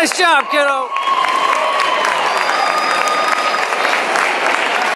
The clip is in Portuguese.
Nice job, kiddo.